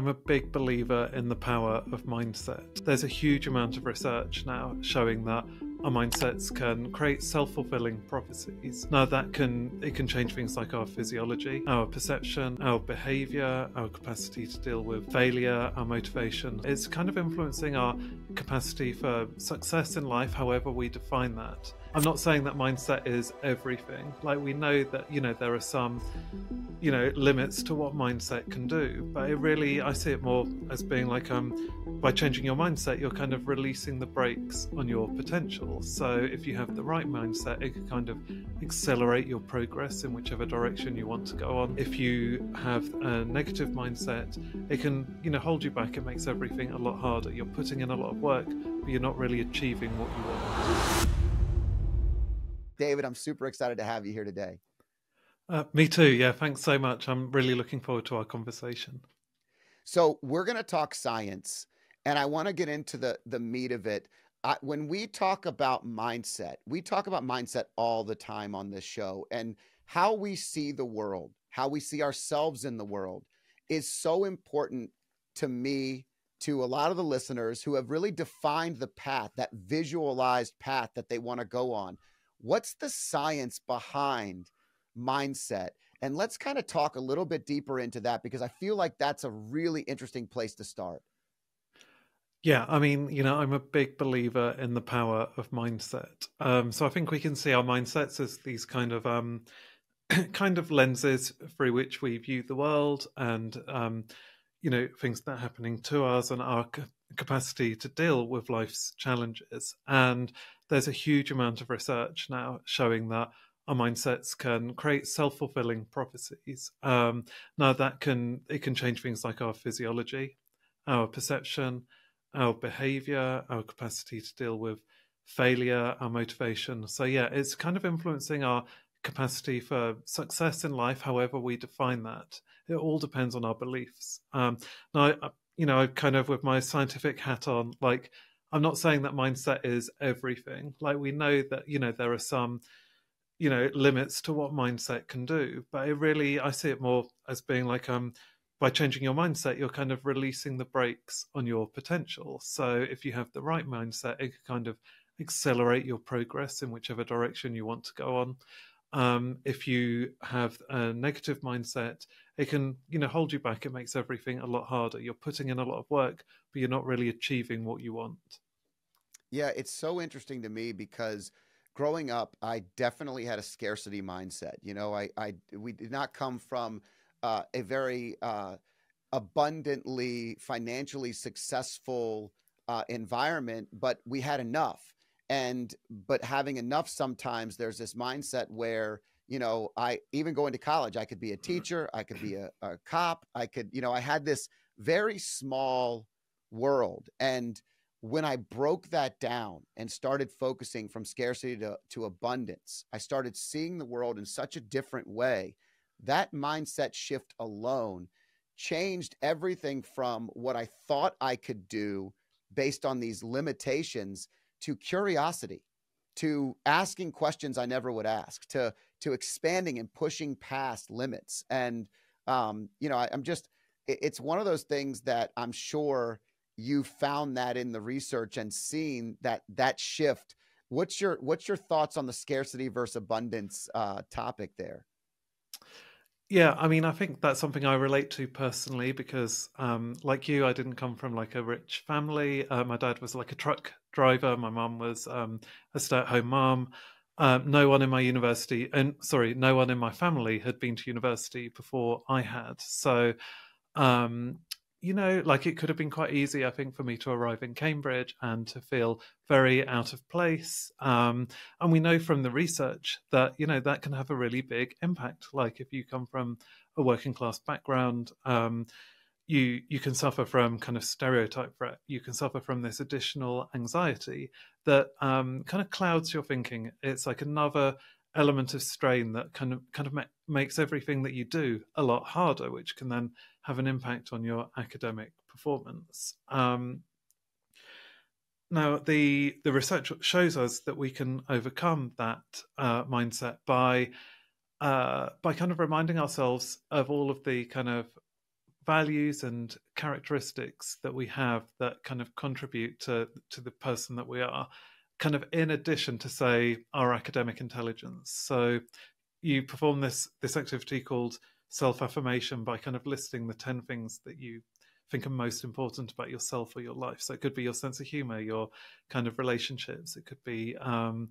I'm a big believer in the power of mindset. There's a huge amount of research now showing that our mindsets can create self-fulfilling prophecies. Now that can it can change things like our physiology, our perception, our behavior, our capacity to deal with failure, our motivation. It's kind of influencing our capacity for success in life, however we define that. I'm not saying that mindset is everything. Like we know that, you know, there are some, you know, limits to what mindset can do. But it really I see it more as being like um by changing your mindset, you're kind of releasing the brakes on your potential. So if you have the right mindset, it can kind of accelerate your progress in whichever direction you want to go on. If you have a negative mindset, it can, you know, hold you back. It makes everything a lot harder. You're putting in a lot of work, but you're not really achieving what you want. David, I'm super excited to have you here today. Uh, me too. Yeah, thanks so much. I'm really looking forward to our conversation. So we're going to talk science, and I want to get into the the meat of it. I, when we talk about mindset, we talk about mindset all the time on this show, and how we see the world, how we see ourselves in the world, is so important to me, to a lot of the listeners who have really defined the path, that visualized path that they want to go on What's the science behind mindset? And let's kind of talk a little bit deeper into that because I feel like that's a really interesting place to start. Yeah, I mean, you know, I'm a big believer in the power of mindset. Um, so I think we can see our mindsets as these kind of um, kind of lenses through which we view the world and um, you know things that are happening to us and our capacity to deal with life's challenges. And there's a huge amount of research now showing that our mindsets can create self-fulfilling prophecies. Um, now that can it can change things like our physiology, our perception, our behavior, our capacity to deal with failure, our motivation. So yeah, it's kind of influencing our capacity for success in life, however we define that. It all depends on our beliefs. Um, now, you know, kind of with my scientific hat on, like I'm not saying that mindset is everything. Like we know that, you know, there are some, you know, limits to what mindset can do. But it really I see it more as being like um by changing your mindset, you're kind of releasing the brakes on your potential. So if you have the right mindset, it can kind of accelerate your progress in whichever direction you want to go on. Um, if you have a negative mindset, it can you know hold you back. It makes everything a lot harder. You're putting in a lot of work, but you're not really achieving what you want. Yeah, it's so interesting to me because growing up, I definitely had a scarcity mindset. You know, I, I we did not come from uh, a very uh, abundantly financially successful uh, environment, but we had enough and but having enough sometimes there's this mindset where you know i even going to college i could be a mm-hmm. teacher i could be a, a cop i could you know i had this very small world and when i broke that down and started focusing from scarcity to, to abundance i started seeing the world in such a different way that mindset shift alone changed everything from what i thought i could do based on these limitations to curiosity, to asking questions I never would ask, to to expanding and pushing past limits. And um, you know, I, I'm just it, it's one of those things that I'm sure you found that in the research and seen that that shift. What's your what's your thoughts on the scarcity versus abundance uh, topic there? Yeah, I mean, I think that's something I relate to personally because, um, like you, I didn't come from like a rich family. Uh, my dad was like a truck driver. My mum was um, a stay-at-home mom. Um, no one in my university, and sorry, no one in my family had been to university before I had. So, um, you know, like it could have been quite easy, I think, for me to arrive in Cambridge and to feel very out of place. Um, and we know from the research that, you know, that can have a really big impact. Like if you come from a working class background, um, you you can suffer from kind of stereotype threat. You can suffer from this additional anxiety that um, kind of clouds your thinking. It's like another element of strain that kind of kind of ma- makes everything that you do a lot harder, which can then have an impact on your academic performance. Um, now, the the research shows us that we can overcome that uh, mindset by uh, by kind of reminding ourselves of all of the kind of values and characteristics that we have that kind of contribute to to the person that we are kind of in addition to say our academic intelligence. So you perform this this activity called self affirmation by kind of listing the 10 things that you think are most important about yourself or your life. So it could be your sense of humor your kind of relationships. It could be um,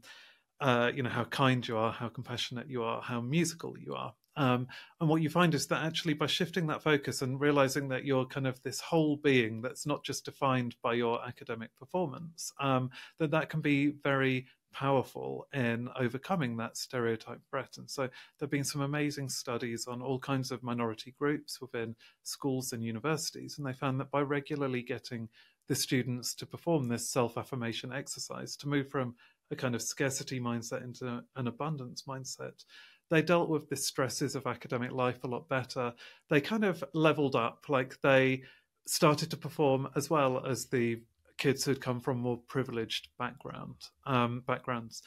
uh, you know how kind you are how compassionate you are how musical you are um, and what you find is that actually by shifting that focus and realizing that you're kind of this whole being that's not just defined by your academic performance, um, that that can be very powerful in overcoming that stereotype threat. And so there have been some amazing studies on all kinds of minority groups within schools and universities. And they found that by regularly getting the students to perform this self affirmation exercise, to move from a kind of scarcity mindset into an abundance mindset, they dealt with the stresses of academic life a lot better. They kind of leveled up, like they started to perform as well as the kids who'd come from more privileged background um, backgrounds.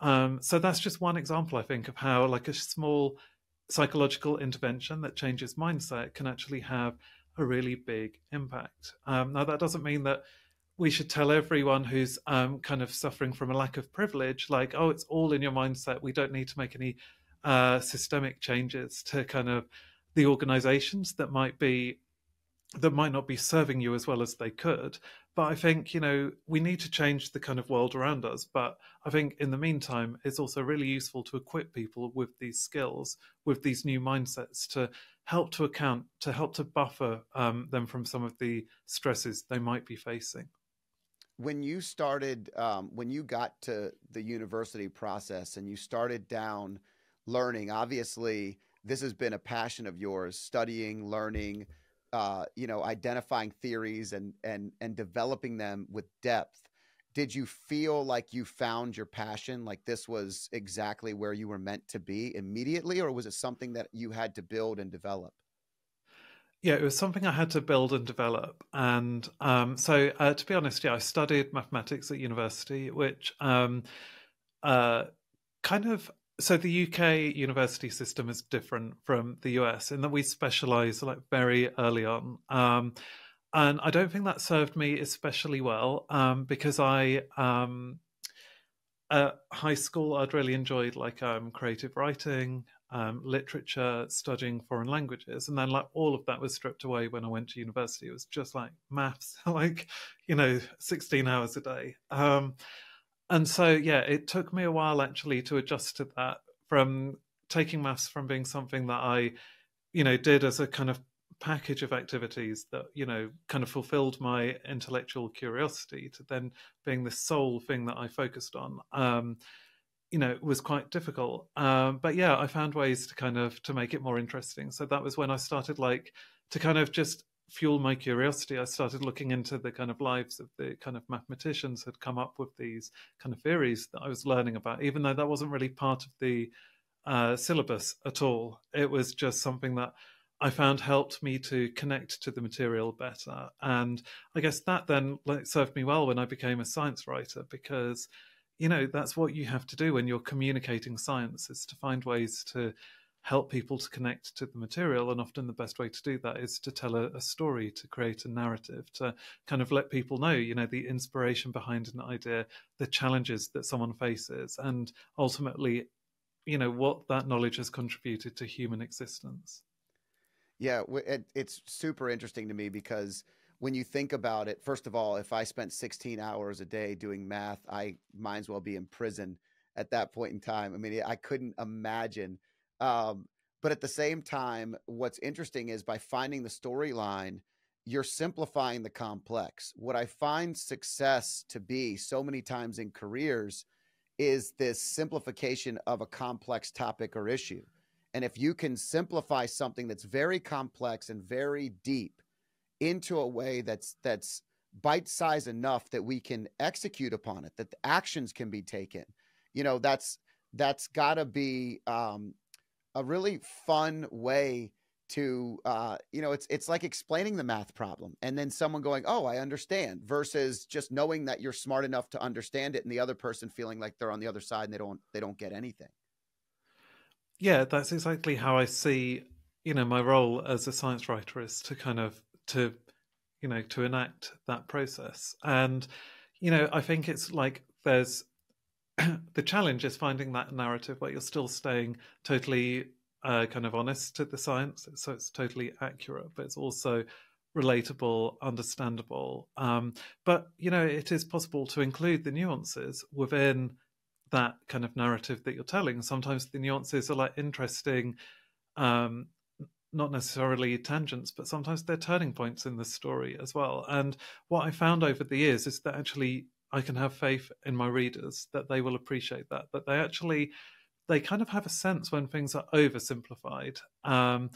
Um, so that's just one example, I think, of how like a small psychological intervention that changes mindset can actually have a really big impact. Um, now that doesn't mean that we should tell everyone who's um, kind of suffering from a lack of privilege, like, oh, it's all in your mindset. We don't need to make any uh, systemic changes to kind of the organizations that might be that might not be serving you as well as they could. But i think you know we need to change the kind of world around us. But i think in the meantime it's also really useful to equip people with these skills with these new mindsets to help to account to help to buffer um, them from some of the stresses they might be facing. When you started um, when you got to the university process and you started down learning. Obviously, this has been a passion of yours, studying, learning, uh, you know, identifying theories and and and developing them with depth. Did you feel like you found your passion, like this was exactly where you were meant to be immediately, or was it something that you had to build and develop? Yeah, it was something I had to build and develop. And um, so, uh, to be honest, yeah, I studied mathematics at university, which um, uh, kind of so the UK university system is different from the US in that we specialize like very early on. Um, and I don't think that served me especially well um, because I, um, at high school, I'd really enjoyed like um, creative writing, um, literature, studying foreign languages. And then like all of that was stripped away when I went to university. It was just like maths, like, you know, 16 hours a day. And so yeah it took me a while actually to adjust to that from taking maths from being something that i you know did as a kind of package of activities that you know kind of fulfilled my intellectual curiosity to then being the sole thing that i focused on um you know was quite difficult. Um but yeah i found ways to kind of to make it more interesting. So that was when i started like to kind of just fuel my curiosity, I started looking into the kind of lives of the kind of mathematicians had come up with these kind of theories that I was learning about, even though that wasn't really part of the uh, syllabus at all. It was just something that I found helped me to connect to the material better. And I guess that then served me well when I became a science writer because, you know, that's what you have to do when you're communicating science is to find ways to help people to connect to the material. And often the best way to do that is to tell a, a, story, to create a narrative, to kind of let people know, you know, the inspiration behind an idea, the challenges that someone faces, and ultimately, you know, what that knowledge has contributed to human existence. Yeah, it, it's super interesting to me because when you think about it, first of all, if I spent 16 hours a day doing math, I might as well be in prison at that point in time. I mean, I couldn't imagine um, but at the same time, what's interesting is by finding the storyline, you're simplifying the complex. What I find success to be so many times in careers is this simplification of a complex topic or issue. And if you can simplify something that's very complex and very deep into a way that's that's bite size enough that we can execute upon it, that the actions can be taken, you know, that's that's got to be um, a really fun way to uh, you know it's it's like explaining the math problem and then someone going oh i understand versus just knowing that you're smart enough to understand it and the other person feeling like they're on the other side and they don't they don't get anything yeah that's exactly how i see you know, my role as a science writer is to kind of to, you know, to enact that process. And, you know, I think it's like there's the challenge is finding that narrative where you're still staying totally uh, kind of honest to the science, so it's totally accurate, but it's also relatable, understandable. Um, but you know, it is possible to include the nuances within that kind of narrative that you're telling. Sometimes the nuances are like interesting, um, not necessarily tangents, but sometimes they're turning points in the story as well. And what I found over the years is that actually I can have faith in my readers that they will appreciate that, that they actually they kind of have a sense when things are oversimplified. Um,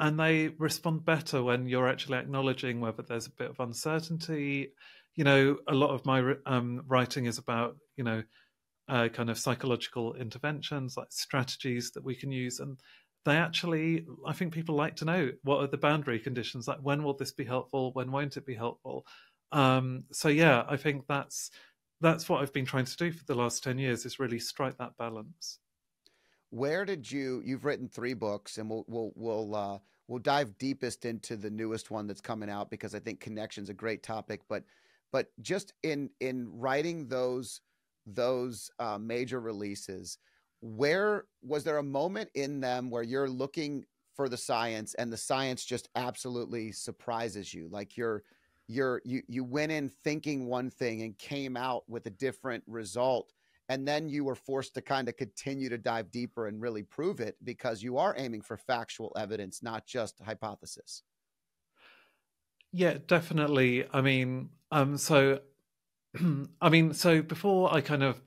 and they respond better when you're actually acknowledging whether there's a bit of uncertainty. You know, a lot of my um, writing is about, you know, uh, kind of psychological interventions, like strategies that we can use. And they actually, I think people like to know what are the boundary conditions, like when will this be helpful, when won't it be helpful. Um, so yeah, I think that's that's what I've been trying to do for the last ten years is really strike that balance. Where did you you've written three books and we'll we'll we'll uh, we'll dive deepest into the newest one that's coming out because I think connection's a great topic but but just in in writing those those uh, major releases where was there a moment in them where you're looking for the science and the science just absolutely surprises you? Like you're you're you you went in thinking one thing and came out with a different result and then you were forced to kind of continue to dive deeper and really prove it because you are aiming for factual evidence not just hypothesis. Yeah definitely. I mean um so i mean so before i kind of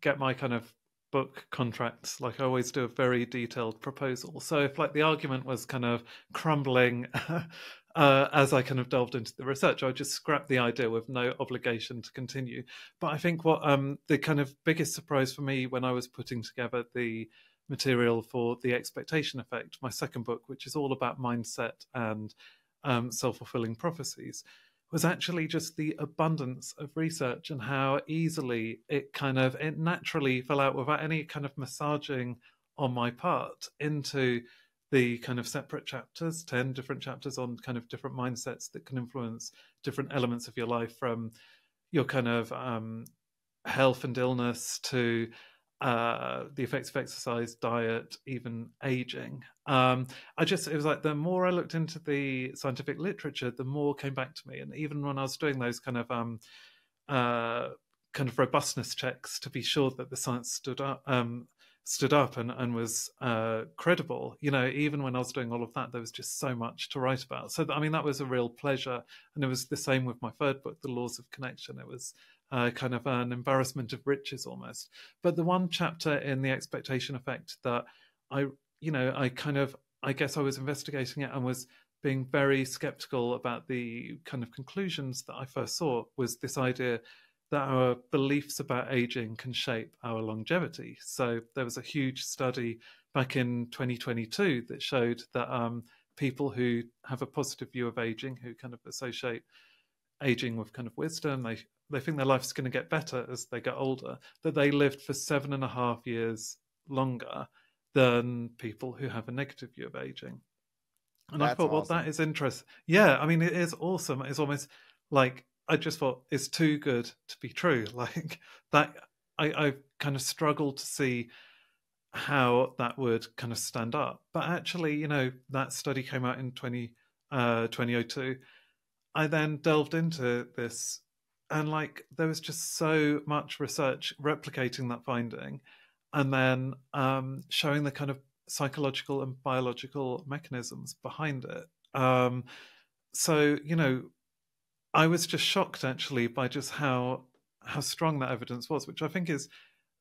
get my kind of book contracts like i always do a very detailed proposal. So if like the argument was kind of crumbling uh, as I kind of delved into the research, I just scrapped the idea with no obligation to continue. But I think what um, the kind of biggest surprise for me when I was putting together the material for the expectation effect, my second book, which is all about mindset and um, self fulfilling prophecies, was actually just the abundance of research and how easily it kind of it naturally fell out without any kind of massaging on my part into the kind of separate chapters 10 different chapters on kind of different mindsets that can influence different elements of your life from your kind of um, health and illness to uh, the effects of exercise, diet, even aging. Um, I just, it was like the more I looked into the scientific literature, the more came back to me. And even when I was doing those kind of, um, uh, kind of robustness checks to be sure that the science stood up, um, stood up and, and was uh, credible. You know, even when I was doing all of that, there was just so much to write about. So, I mean, that was a real pleasure. And it was the same with my third book, The Laws of Connection. It was uh, kind of an embarrassment of riches almost. But the one chapter in The Expectation Effect that I, you know, I kind of, I guess I was investigating it and was being very skeptical about the kind of conclusions that I first saw was this idea that our beliefs about aging can shape our longevity. So there was a huge study back in 2022 that showed that um, people who have a positive view of aging, who kind of associate aging with kind of wisdom, they they think their life's going to get better as they get older, that they lived for seven and a half years longer than people who have a negative view of aging. And That's I thought, awesome. well, that is interesting. Yeah, I mean, it is awesome. It's almost like I just thought it's too good to be true. Like that, I, I kind of struggled to see how that would kind of stand up. But actually, you know, that study came out in 20, uh, 2002. I then delved into this and like there was just so much research replicating that finding and then um, showing the kind of psychological and biological mechanisms behind it. Um, so, you know, I was just shocked actually by just how how strong that evidence was, which I think is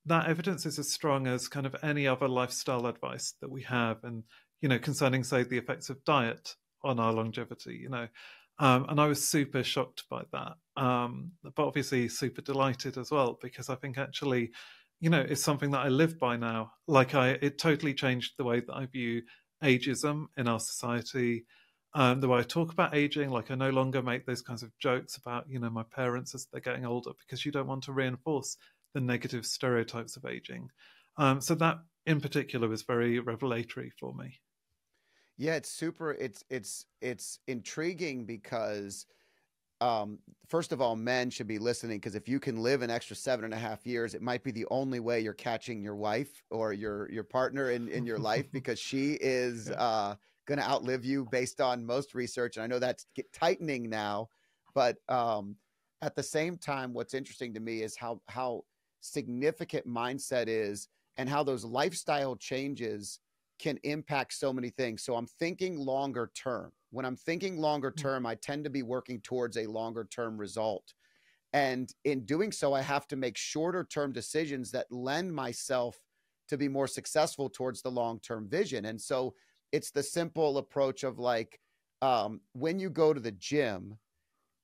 that evidence is as strong as kind of any other lifestyle advice that we have, and you know, concerning say the effects of diet on our longevity. You know, um, and I was super shocked by that, um, but obviously super delighted as well because I think actually, you know, it's something that I live by now. Like I, it totally changed the way that I view ageism in our society um, the way I talk about aging, like I no longer make those kinds of jokes about, you know, my parents as they're getting older because you don't want to reinforce the negative stereotypes of aging. Um, so that in particular was very revelatory for me. Yeah, it's super. It's it's it's intriguing because, um, first of all, men should be listening because if you can live an extra seven and a half years, it might be the only way you're catching your wife or your your partner in in your life because she is yeah. uh, going to outlive you based on most research. And I know that's tightening now, but um, at the same time, what's interesting to me is how how significant mindset is and how those lifestyle changes can impact so many things. So I'm thinking longer term. When I'm thinking longer mm. term, I tend to be working towards a longer term result. And in doing so, I have to make shorter term decisions that lend myself to be more successful towards the long term vision. And so it's the simple approach of like, um, when you go to the gym,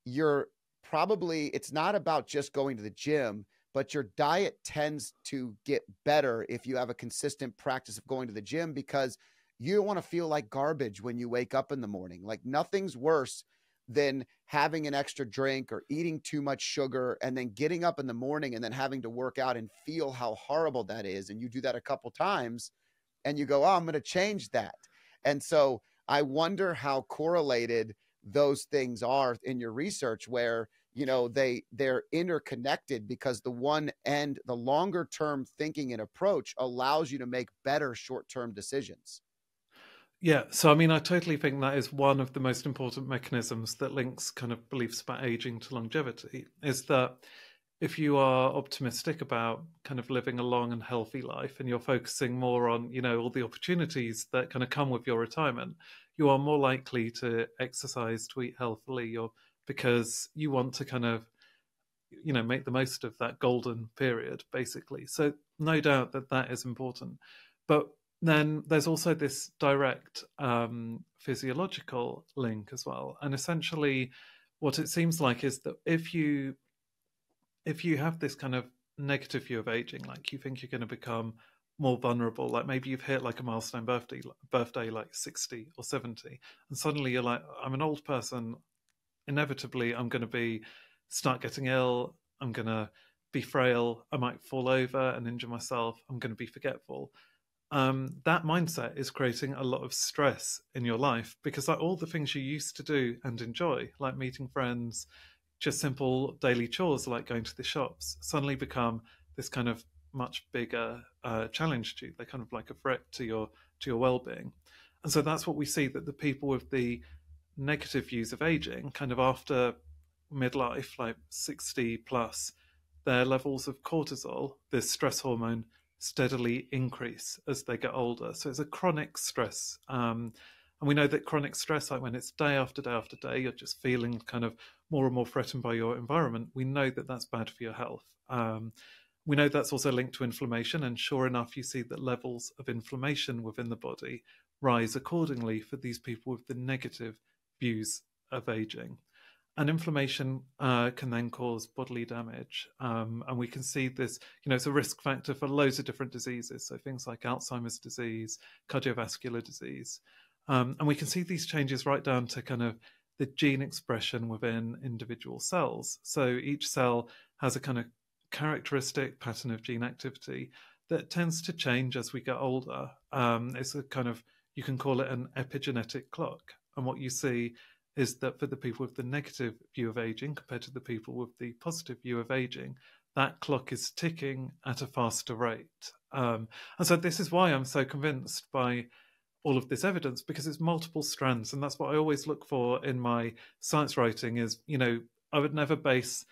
you're probably, it's not about just going to the gym but your diet tends to get better if you have a consistent practice of going to the gym because you don't want to feel like garbage when you wake up in the morning. Like nothing's worse than having an extra drink or eating too much sugar and then getting up in the morning and then having to work out and feel how horrible that is. And you do that a couple times and you go, Oh, I'm going to change that. And so I wonder how correlated those things are in your research where you know they they're interconnected because the one end the longer term thinking and approach allows you to make better short term decisions. Yeah so i mean i totally think that is one of the most important mechanisms that links kind of beliefs about aging to longevity is that if you are optimistic about kind of living a long and healthy life and you're focusing more on you know all the opportunities that kind of come with your retirement you are more likely to exercise to eat healthily you're because you want to kind of you know make the most of that golden period basically. So no doubt that that is important. But then there's also this direct um, physiological link as well. And essentially what it seems like is that if you if you have this kind of negative view of aging like you think you're going to become more vulnerable like maybe you've hit like a milestone birthday birthday like 60 or 70 and suddenly you're like i'm an old person inevitably I'm going to be start getting ill. I'm going to be frail. I might fall over and injure myself. I'm going to be forgetful. Um, that mindset is creating a lot of stress in your life because like all the things you used to do and enjoy, like meeting friends, just simple daily chores like going to the shops, suddenly become this kind of much bigger uh, challenge to you. They're kind of like a threat to your to your well-being, and so that's what we see that the people with the negative views of aging, kind of after midlife, like 60 plus, their levels of cortisol, this stress hormone, steadily increase as they get older. So it's a chronic stress. Um, and we know that chronic stress, like when it's day after day after day, you're just feeling kind of more and more threatened by your environment. We know that that's bad for your health. Um, we know that's also linked to inflammation, and sure enough, you see that levels of inflammation within the body rise accordingly for these people with the negative views of aging. And inflammation uh, can then cause bodily damage. Um, and we can see this, you know, it's a risk factor for loads of different diseases. So things like Alzheimer's disease, cardiovascular disease. Um, and we can see these changes right down to kind of the gene expression within individual cells. So each cell has a kind of characteristic pattern of gene activity that tends to change as we get older. Um, it's a kind of, you can call it an epigenetic clock. And what you see is that for the people with the negative view of aging compared to the people with the positive view of aging, that clock is ticking at a faster rate. Um, and so this is why I'm so convinced by all of this evidence because it's multiple strands. And that's what I always look for in my science writing is, you know, I would never base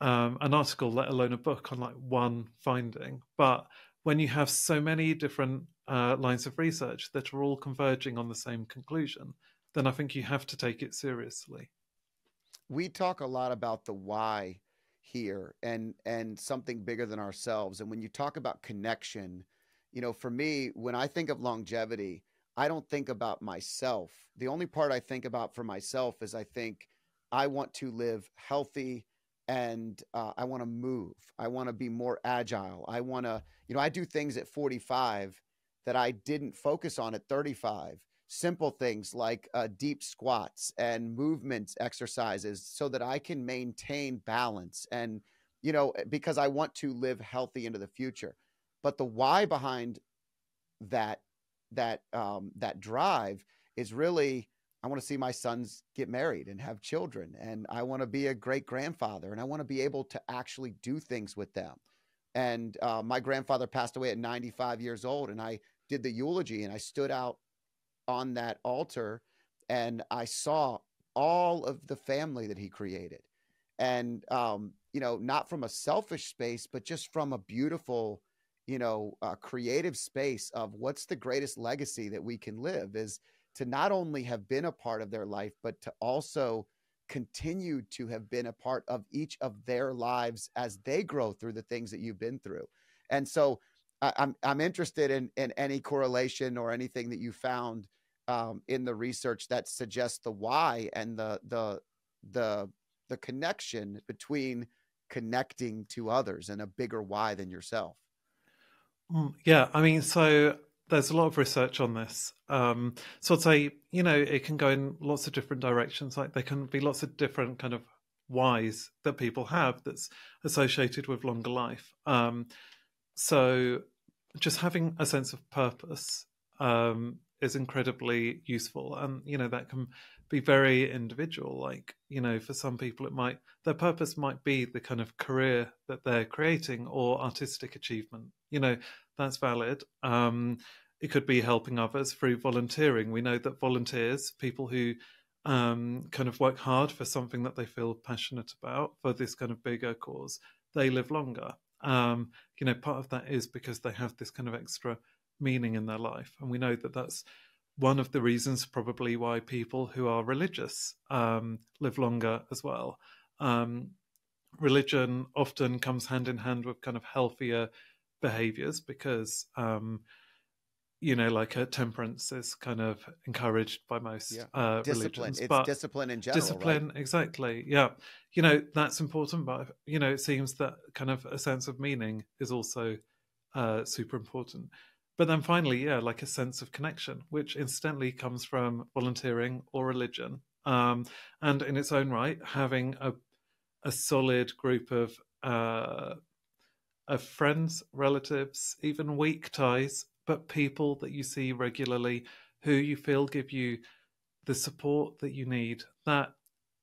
um, an article, let alone a book, on like one finding. But when you have so many different uh, lines of research that are all converging on the same conclusion, then I think you have to take it seriously. We talk a lot about the why here and and something bigger than ourselves. And when you talk about connection, you know, for me, when I think of longevity, I don't think about myself. The only part I think about for myself is I think I want to live healthy and uh, I want to move. I want to be more agile. I want to, you know, I do things at 45 that I didn't focus on at 35 simple things like uh, deep squats and movement exercises so that I can maintain balance and, you know, eh, because I want to live healthy into the future. But the why behind that, that, um, that drive is really I want to see my sons get married and have children, and I want to be a great grandfather, and I want to be able to actually do things with them. And uh, my grandfather passed away at 95 years old, and I did the eulogy, and I stood out on that altar, and I saw all of the family that he created, and um, you know, not from a selfish space, but just from a beautiful, you know, uh, creative space of what's the greatest legacy that we can live is to not only have been a part of their life, but to also continue to have been a part of each of their lives as they grow through the things that you've been through. And so I, I'm I'm interested in in any correlation or anything that you found um, in the research that suggests the why and the the the the connection between connecting to others and a bigger why than yourself. Mm, yeah, I mean, so there's a lot of research on this. Um, so I'd say, you know, it can go in lots of different directions. Like there can be lots of different kind of whys that people have that's associated with longer life. Um, so just having a sense of purpose um, is incredibly useful, and you know that can be very individual. Like you know, for some people, it might their purpose might be the kind of career that they're creating or artistic achievement. You know, that's valid. Um, it could be helping others through volunteering. We know that volunteers, people who um, kind of work hard for something that they feel passionate about, for this kind of bigger cause, they live longer. Um, you know, part of that is because they have this kind of extra meaning in their life, and we know that that's one of the reasons probably why people who are religious um, live longer as well. Um, religion often comes hand in hand with kind of healthier behaviors because um, you know like a temperance is kind of encouraged by most yeah. uh, discipline religions it's but discipline in general discipline right? exactly yeah you know that's important but you know it seems that kind of a sense of meaning is also uh, super important but then finally yeah like a sense of connection which incidentally comes from volunteering or religion um, and in its own right having a a solid group of uh, of friends, relatives, even weak ties, but people that you see regularly who you feel give you the support that you need that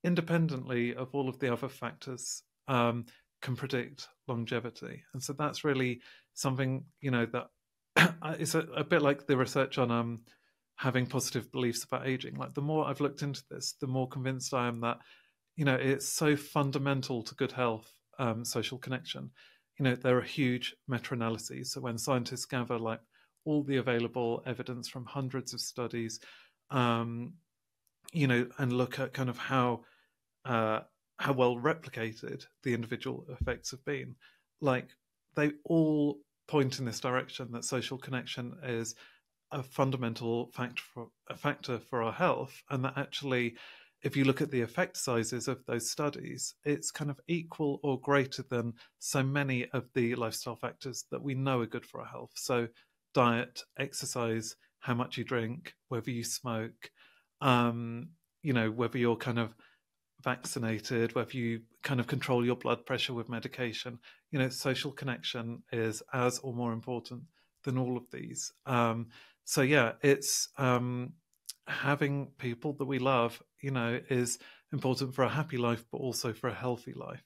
independently of all of the other factors um, can predict longevity. And so that's really something you know that it's a, a, bit like the research on um, having positive beliefs about aging. Like the more i've looked into this the more convinced i am that you know it's so fundamental to good health um, social connection. You know there are huge meta-analyses. So when scientists gather like all the available evidence from hundreds of studies um, you know and look at kind of how uh, how well replicated the individual effects have been like they all point in this direction that social connection is a fundamental factor for a factor for our health and that actually if you look at the effect sizes of those studies, it's kind of equal or greater than so many of the lifestyle factors that we know are good for our health. So, diet, exercise, how much you drink, whether you smoke, um, you know, whether you're kind of vaccinated, whether you kind of control your blood pressure with medication, you know, social connection is as or more important than all of these. Um, so, yeah, it's. Um, having people that we love, you know, is important for a happy life, but also for a healthy life.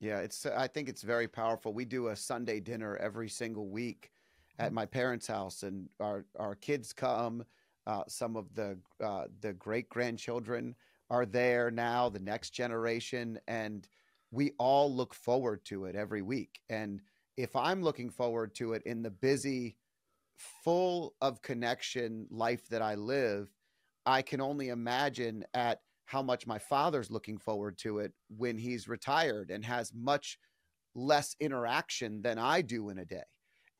Yeah, it's. I think it's very powerful. We do a Sunday dinner every single week at mm-hmm. my parents' house, and our our kids come. Uh, some of the uh, the great grandchildren are there now, the next generation, and we all look forward to it every week. And if I'm looking forward to it in the busy full of connection life that I live, I can only imagine at how much my father's looking forward to it when he's retired and has much less interaction than I do in a day.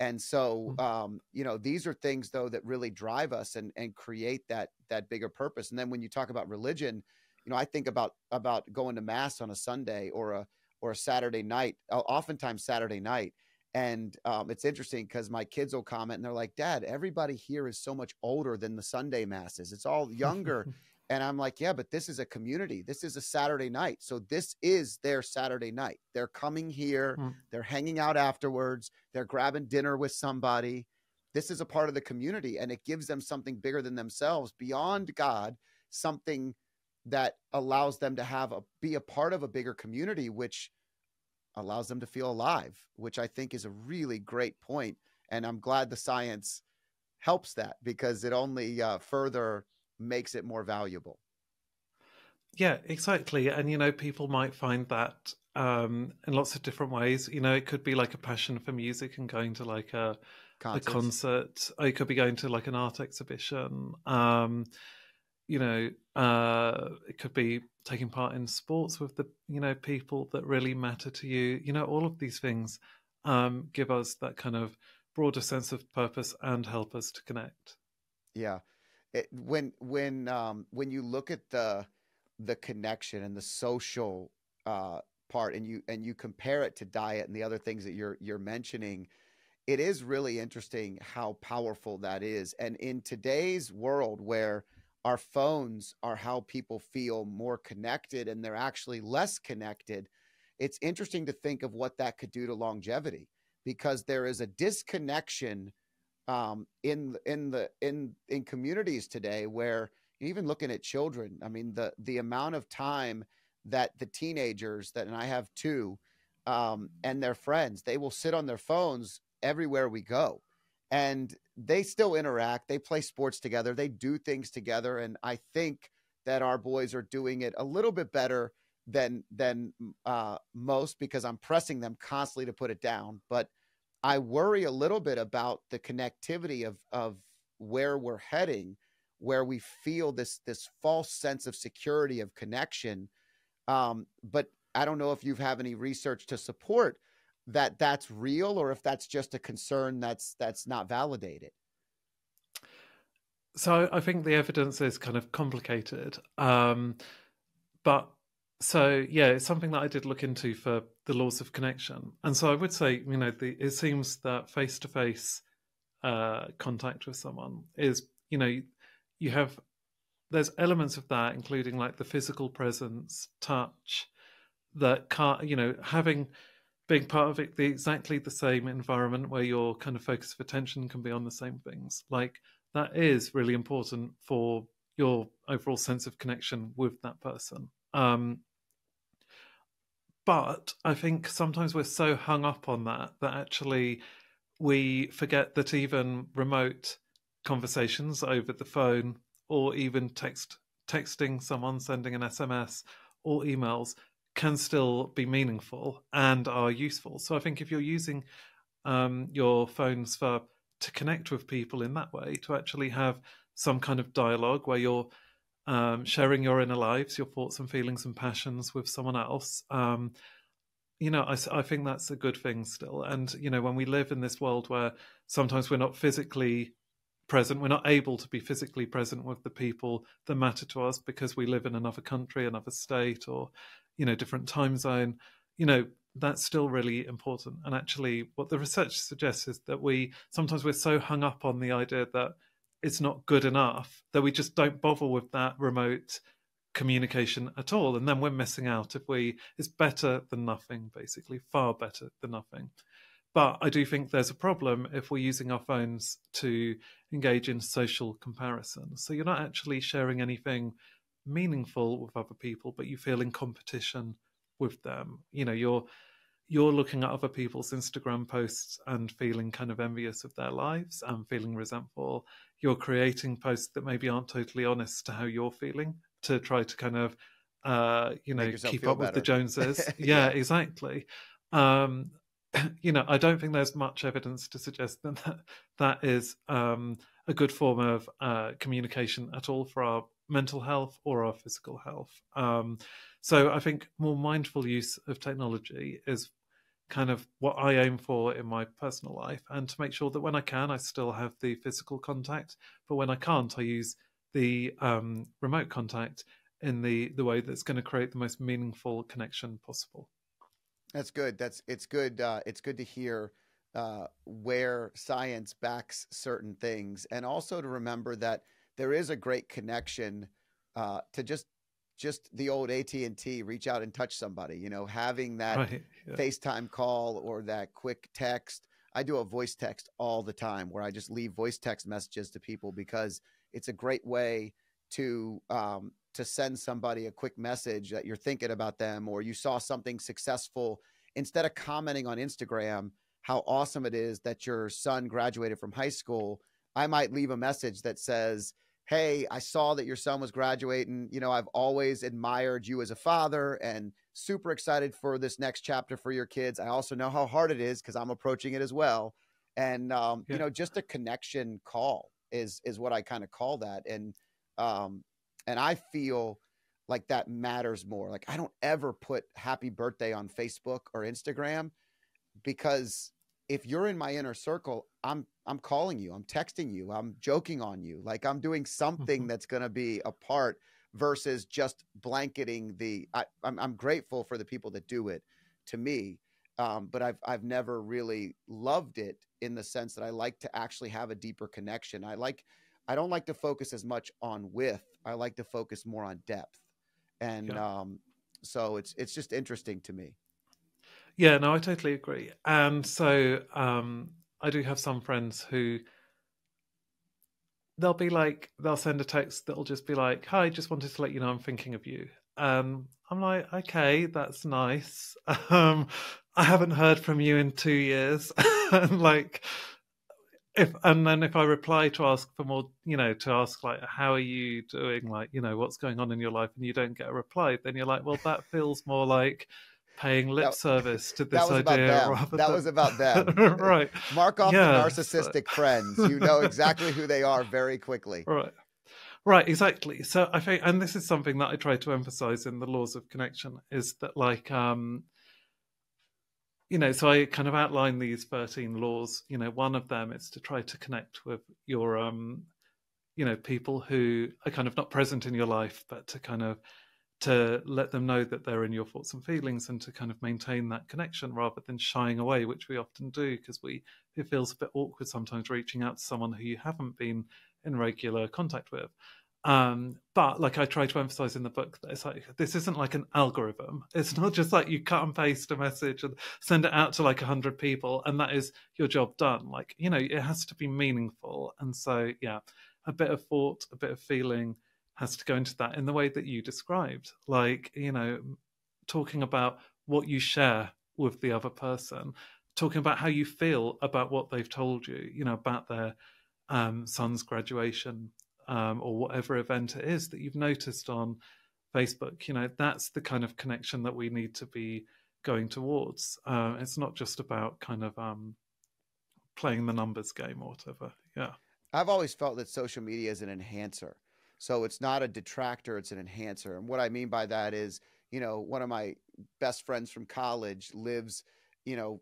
And so, mm. um, you know, these are things though that really drive us and and create that that bigger purpose. And then when you talk about religion, you know, I think about about going to mass on a Sunday or a or a Saturday night, oftentimes Saturday night, and um, it's interesting because my kids will comment and they're like, Dad, everybody here is so much older than the Sunday masses. It's all younger. and I'm like, Yeah, but this is a community. This is a Saturday night. So this is their Saturday night. They're coming here, mm. they're hanging out afterwards, they're grabbing dinner with somebody. this is a part of the community and it gives them something bigger than themselves beyond God, something that allows them to have a be a part of a bigger community, which allows them to feel alive, which I think is a really great point. And I'm glad the science helps that because it only uh, further makes it more valuable. Yeah, exactly. And you know, people might find that um, in lots of different ways. You know, it could be like a passion for music and going to like a, a concert. Or it could be going to like an art exhibition. Um, you know, uh, it could be taking part in sports with the you know people that really matter to you. You know, all of these things um, give us that kind of broader sense of purpose and help us to connect. Yeah, it, when when um, when you look at the the connection and the social uh, part, and you and you compare it to diet and the other things that you're you're mentioning, it is really interesting how powerful that is. And in today's world, where our phones are how people feel more connected and they're actually less connected, it's interesting to think of what that could do to longevity because there is a disconnection um, in in the in in communities today where even looking at children, I mean the the amount of time that the teenagers that and I have two um, and their friends they will sit on their phones everywhere we go, and they still interact. They play sports together. They do things together, and I think that our boys are doing it a little bit better than than uh, most because I'm pressing them constantly to put it down, but I worry a little bit about the connectivity of of where we're heading, where we feel this this false sense of security of connection. Um, but I don't know if you have any research to support that that's real or if that's just a concern that's that's not validated. So I think the evidence is kind of complicated, um, but so yeah, it's something that I did look into for the laws of connection, and so I would say, you know, the, it seems that face to face contact with someone is, you know, you have there's elements of that, including like the physical presence, touch, that can't, you know, having being part of it, the exactly the same environment where your kind of focus of attention can be on the same things. Like that is really important for your overall sense of connection with that person. Um, but I think sometimes we're so hung up on that that actually we forget that even remote conversations over the phone or even text texting someone, sending an SMS or emails can still be meaningful and are useful. So I think if you're using um, your phones for to connect with people in that way, to actually have some kind of dialogue where you're um, sharing your inner lives, your thoughts and feelings and passions with someone else. Um, you know, I, I think that's a good thing still. And, you know, when we live in this world where sometimes we're not physically present, we're not able to be physically present with the people that matter to us because we live in another country, another state, or, you know, different time zone, you know, that's still really important. And actually, what the research suggests is that we sometimes we're so hung up on the idea that it's not good enough that we just don't bother with that remote communication at all. And then we're missing out if we it's better than nothing basically far better than nothing. But i do think there's a problem if we're using our phones to engage in social comparison. So you're not actually sharing anything meaningful with other people but you feel in competition with them you know you're you're looking at other people's Instagram posts and feeling kind of envious of their lives and feeling resentful. You're creating posts that maybe aren't totally honest to how you're feeling to try to kind of, uh, you know, keep up better. with the Joneses. yeah, yeah, exactly. Um, you know, I don't think there's much evidence to suggest that that, that is um, a good form of uh, communication at all for our mental health or our physical health. Um, so I think more mindful use of technology is kind of what I aim for in my personal life, and to make sure that when I can, I still have the physical contact, but when I can't, I use the um, remote contact in the the way that's going to create the most meaningful connection possible. That's good. That's it's good. Uh, it's good to hear uh, where science backs certain things, and also to remember that there is a great connection uh, to just just the old AT&T reach out and touch somebody, you know, having that right, yeah. FaceTime call or that quick text. I do a voice text all the time where I just leave voice text messages to people because it's a great way to um, to send somebody a quick message that you're thinking about them or you saw something successful instead of commenting on Instagram how awesome it is that your son graduated from high school. I might leave a message that says, Hey, I saw that your son was graduating. You know, I've always admired you as a father and super excited for this next chapter for your kids. I also know how hard it is because I'm approaching it as well. And um, yeah. you know, just a connection call is is what I kind of call that. And um, and I feel like that matters more. Like I don't ever put happy birthday on Facebook or Instagram because if you're in my inner circle, I'm I'm calling you, I'm texting you, I'm joking on you. Like I'm doing something mm-hmm. that's going to be a part versus just blanketing the I, I'm, I'm grateful for the people that do it to me um, but I've I've never really loved it in the sense that I like to actually have a deeper connection. I like I don't like to focus as much on width. I like to focus more on depth, and yeah. um, so it's it's just interesting to me. Yeah, no, I totally agree. And so um, I do have some friends who they'll be like they'll send a text that'll just be like hi just wanted to let you know i'm thinking of you. Um i'm like okay that's nice. Um i haven't heard from you in two years. And like if and then if i reply to ask for more you know to ask like how are you doing? Like you know what's going on in your life? and you don't get a reply then you're like well that feels more like paying lip that, service to this idea. that than... was about them. right. Mark off yeah, the narcissistic so... friends. You know exactly who they are very quickly. Right. Right, exactly. So I think, and this is something that I try to emphasize in the laws of connection, is that like, um, you know, so I kind of outline these thirteen laws. You know, one of them is to try to connect with your, um, you know, people who are kind of not present in your life, but to kind of to let them know that they're in your thoughts and feelings and to kind of maintain that connection rather than shying away, which we often do because we it feels a bit awkward sometimes reaching out to someone who you haven't been in regular contact with. Um, but like I try to emphasize in the book that it's like this isn't like an algorithm. It's not just like you cut and paste a message and send it out to like a hundred people and that is your job done. Like, you know, it has to be meaningful. And so yeah, a bit of thought, a bit of feeling, has to go into that in the way that you described, like, you know, talking about what you share with the other person, talking about how you feel about what they've told you, you know, about their um, son's graduation um, or whatever event it is that you've noticed on Facebook. You know, that's the kind of connection that we need to be going towards. Uh, it's not just about kind of um, playing the numbers game or whatever. Yeah. I've always felt that social media is an enhancer. So it's not a detractor, it's an enhancer. And what I mean by that is, you know, one of my best friends from college lives, you know,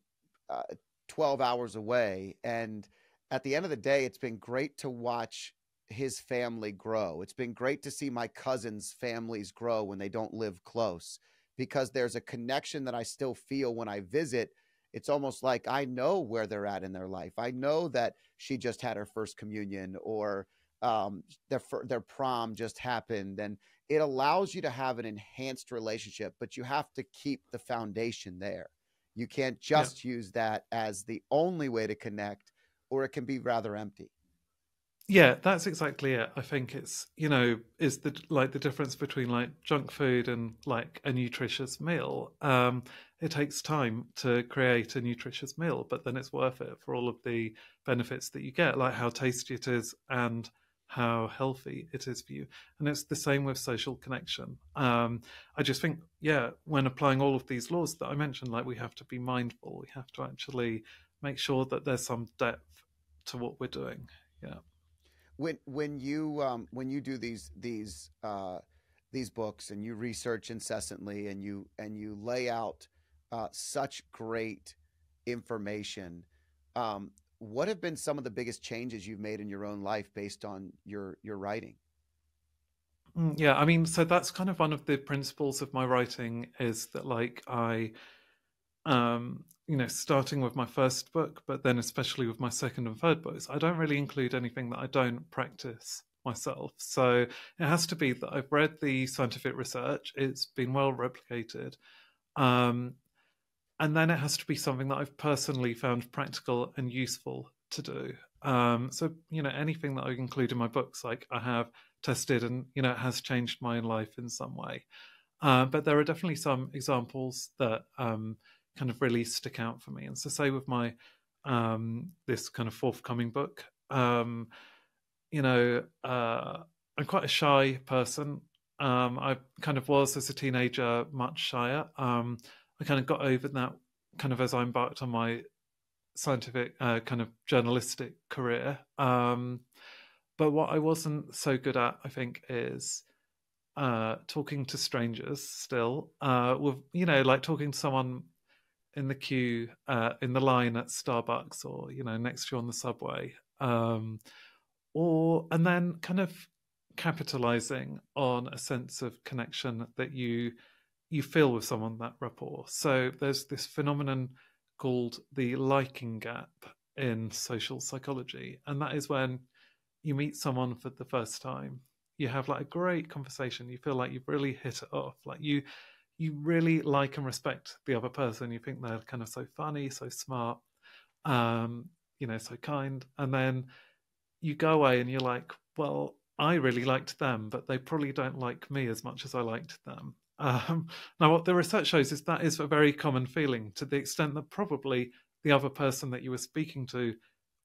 uh, 12 hours away. And at the end of the day, it's been great to watch his family grow. It's been great to see my cousins' families grow when they don't live close because there's a connection that I still feel when I visit. It's almost like I know where they're at in their life. I know that she just had her first communion or um, their their prom just happened, and it allows you to have an enhanced relationship. But you have to keep the foundation there. You can't just yeah. use that as the only way to connect, or it can be rather empty. Yeah, that's exactly it. I think it's you know is the like the difference between like junk food and like a nutritious meal. Um, it takes time to create a nutritious meal, but then it's worth it for all of the benefits that you get, like how tasty it is and how healthy it is for you. And it's the same with social connection. Um, I just think, yeah, when applying all of these laws that I mentioned, like we have to be mindful, we have to actually make sure that there's some depth to what we're doing. Yeah. When when you um, when you do these these uh, these books and you research incessantly and you and you lay out uh, such great information, um, what have been some of the biggest changes you've made in your own life based on your your writing? Mm, yeah i mean so that's kind of one of the principles of my writing is that like i um you know starting with my first book but then especially with my second and third books i don't really include anything that i don't practice myself. So it has to be that i've read the scientific research it's been well replicated. Um and then it has to be something that I've personally found practical and useful to do. Um, so you know, anything that I include in my books, like I have tested, and you know, it has changed my life in some way. Uh, but there are definitely some examples that um, kind of really stick out for me. And so, say with my um, this kind of forthcoming book, um, you know, uh, I'm quite a shy person. Um, I kind of was as a teenager much shyer. I kind of got over that kind of as I embarked on my scientific uh, kind of journalistic career. Um, but what I wasn't so good at, I think, is uh, talking to strangers still. Uh, with you know, like talking to someone in the queue uh, in the line at Starbucks or you know next to you on the subway, um, or and then kind of capitalizing on a sense of connection that you you feel with someone that rapport. So there's this phenomenon called the liking gap in social psychology, and that is when you meet someone for the first time, you have like a great conversation, you feel like you've really hit it off, like you you really like and respect the other person. You think they're kind of so funny, so smart, um, you know, so kind. And then you go away and you're like, well, I really liked them, but they probably don't like me as much as I liked them. Um, now, what the research shows is that is a very common feeling to the extent that probably the other person that you were speaking to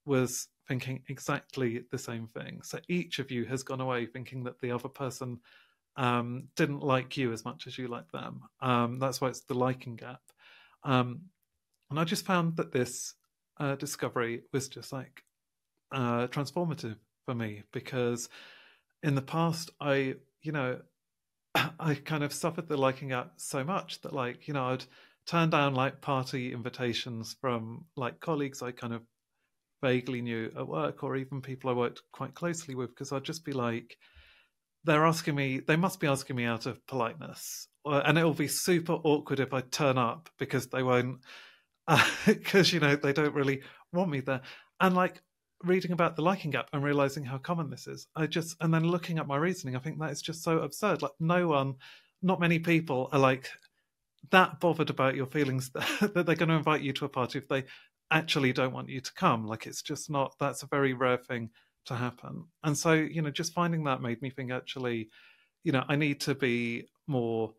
was thinking exactly the same thing. So each of you has gone away thinking that the other person um, didn't like you as much as you like them. Um, that's why it's the liking gap. Um, and I just found that this uh, discovery was just like uh, transformative for me because in the past, I, you know, I kind of suffered the liking out so much that, like, you know, I'd turn down like party invitations from like colleagues I kind of vaguely knew at work or even people I worked quite closely with because I'd just be like, they're asking me, they must be asking me out of politeness. And it'll be super awkward if I turn up because they won't, because, uh, you know, they don't really want me there. And like reading about the liking gap and realizing how common this is, I just, and then looking at my reasoning, I think that is just so absurd. Like, no one, not many people are like that bothered about your feelings that they're going to invite you to a party if they actually don't want you to come. Like, it's just not, that's a very rare thing to happen. And so, you know, just finding that made me think actually, you know, I need to be more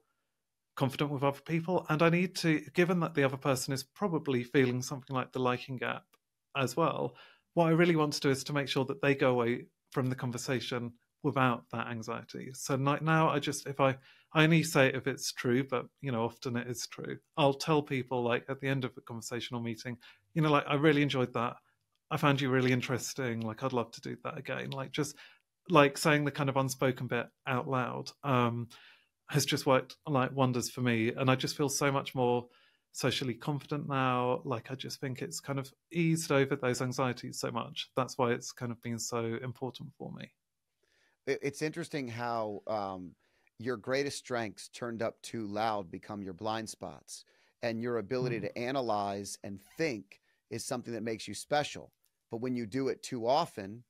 confident with other people. And I need to, given that the other person is probably feeling something like the liking gap as well, what I really want to do is to make sure that they go away from the conversation without that anxiety. So now I just, if I, I only say it if it's true, but you know, often it is true. I'll tell people like at the end of a conversation or meeting, you know, like I really enjoyed that. I found you really interesting. Like, I'd love to do that again. Like, just like saying the kind of unspoken bit out loud um, has just worked like wonders for me. And I just feel so much more socially confident now. Like, I just think it's kind of eased over those anxieties so much. That's why it's kind of been so important for me. It's interesting how um, your greatest strengths turned up too loud become your blind spots, and your ability mm. to analyze and think is something that makes you special. But when you do it too often,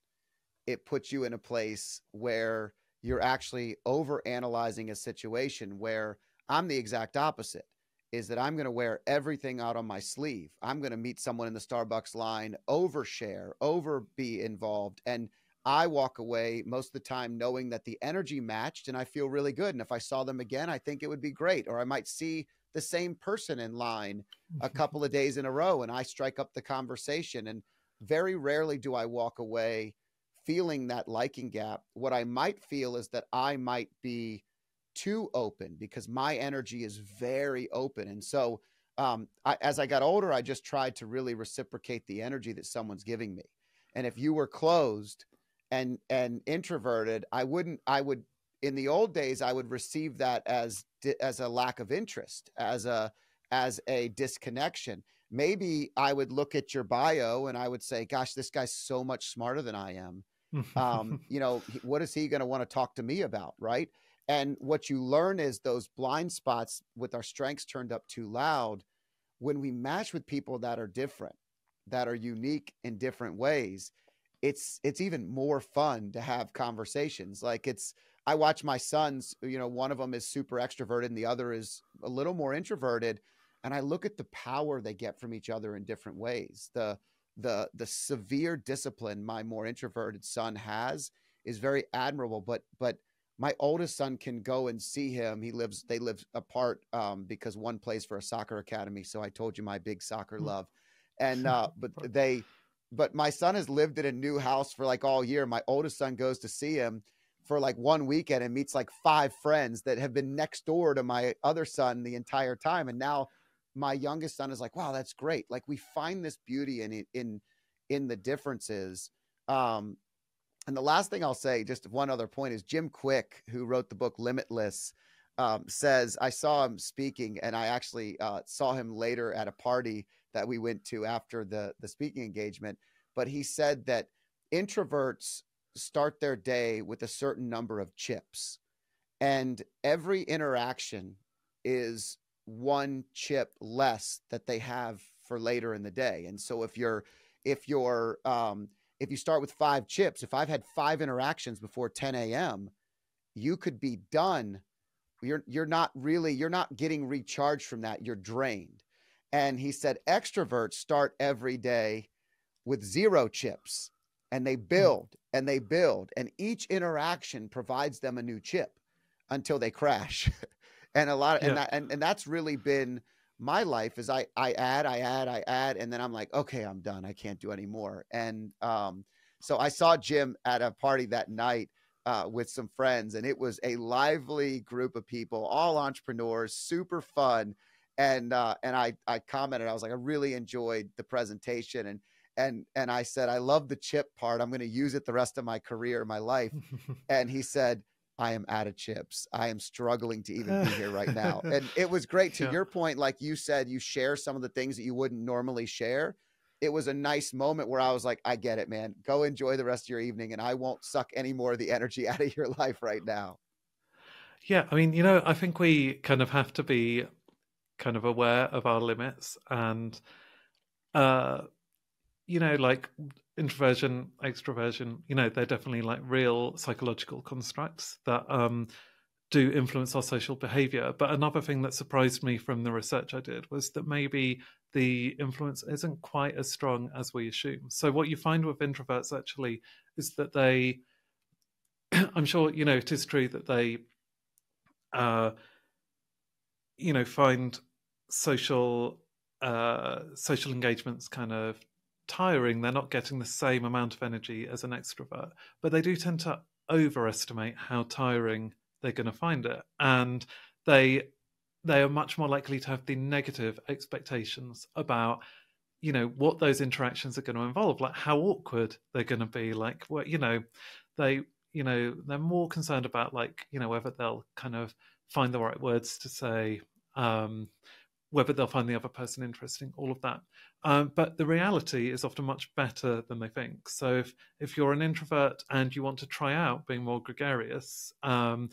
it puts you in a place where you're actually over analyzing a situation where I'm the exact opposite is that I'm going to wear everything out on my sleeve. I'm going to meet someone in the Starbucks line, overshare, over be involved. And I walk away most of the time knowing that the energy matched and I feel really good. And if I saw them again, I think it would be great. Or I might see the same person in line a mm-hmm. couple of days in a row and I strike up the conversation. And very rarely do I walk away feeling that liking gap. What I might feel is that I might be too open because my energy is very open. And so, um, I, as I got older, I just tried to really reciprocate the energy that someone's giving me. And if you were closed and and introverted, I wouldn't. I would in the old days I would receive that as as a lack of interest, as a as a disconnection. Maybe I would look at your bio and I would say, "Gosh, this guy's so much smarter than I am." um, you know, what is he going to want to talk to me about, right? And what you learn is those blind spots with our strengths turned up too loud. When we match with people that are different, that are unique in different ways, it's it's even more fun to have conversations. Like it's I watch my sons, you know, one of them is super extroverted and the other is a little more introverted. and I look at the power they get from each other in different ways. The the the severe discipline my more introverted son has is very admirable, but but my oldest son can go and see him. He lives they live apart um, because one plays for a soccer academy. So I told you my big soccer mm. love, and uh, but they but my son has lived in a new house for like all year. My oldest son goes to see him for like one weekend and meets like five friends that have been next door to my other son the entire time. And now my youngest son is like, wow, that's great. Like we find this beauty in it in in the differences. Um, and the last thing I'll say, just one other point, is Jim Kwik, who wrote the book Limitless, um, says I saw him speaking, and I actually uh, saw him later at a party that we went to after the the speaking engagement. But he said that introverts start their day with a certain number of chips, and every interaction is one chip less that they have for later in the day. And so if you're if you're um, if you start with five chips, if I've had five interactions before 10 a.m., you could be done. You're you're not really you're not getting recharged from that. You're drained. And he said extroverts start every day with zero chips and they hmm. build and they build and each interaction provides them a new chip until they crash. and a lot of, yeah. and that and, and that's really been my life is I I add, I add, I add, and then I'm like, okay, I'm done. I can't do anymore. And um, so I saw Jim at a party that night uh, with some friends, and it was a lively group of people, all entrepreneurs, super fun and uh, and I I commented I was like I really enjoyed the presentation and and and I said I love the chip part I'm going to use it the rest of my career my life and he said I am out of chips. I am struggling to even be here right now. And it was great to yeah. your point like you said you share some of the things that you wouldn't normally share. It was a nice moment where I was like I get it man. Go enjoy the rest of your evening and I won't suck any more of the energy out of your life right now. Yeah, I mean, you know, I think we kind of have to be kind of aware of our limits and uh you know like introversion extroversion you know they're definitely like real psychological constructs that um do influence our social behavior. But another thing that surprised me from the research i did was that maybe the influence isn't quite as strong as we assume. So what you find with introverts actually is that they i'm sure you know it is true that they uh you know find social uh, social engagements kind of tiring. They're not getting the same amount of energy as an extrovert, but they do tend to overestimate how tiring they're going to find it, and they they are much more likely to have the negative expectations about you know what those interactions are going to involve like how awkward they're going to be like what you know they you know they're more concerned about like you know whether they'll kind of find the right words to say um whether they'll find the other person interesting, all of that. Um, but the reality is often much better than they think. So if if you're an introvert and you want to try out being more gregarious, um,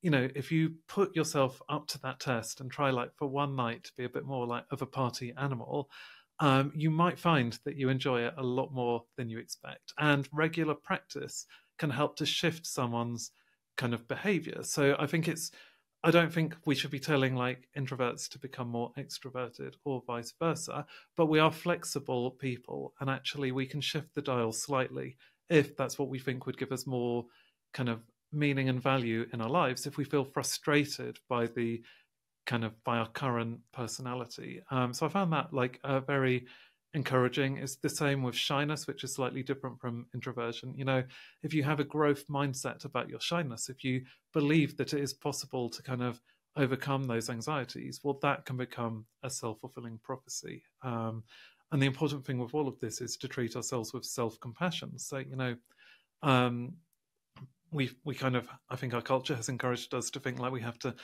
you know, if you put yourself up to that test and try like for one night to be a bit more like of a party animal, um, you might find that you enjoy it a lot more than you expect. And regular practice can help to shift someone's kind of behavior. So I think it's I don't think we should be telling like introverts to become more extroverted or vice versa, but we are flexible people and actually we can shift the dial slightly if that's what we think would give us more kind of meaning and value in our lives if we feel frustrated by the kind of by our current personality. Um, so I found that like a very encouraging. It's the same with shyness, which is slightly different from introversion. You know, if you have a growth mindset about your shyness, if you believe that it is possible to kind of overcome those anxieties, well, that can become a self fulfilling prophecy. Um, and the important thing with all of this is to treat ourselves with self compassion. So, you know, um, we we kind of I think our culture has encouraged us to think like we have to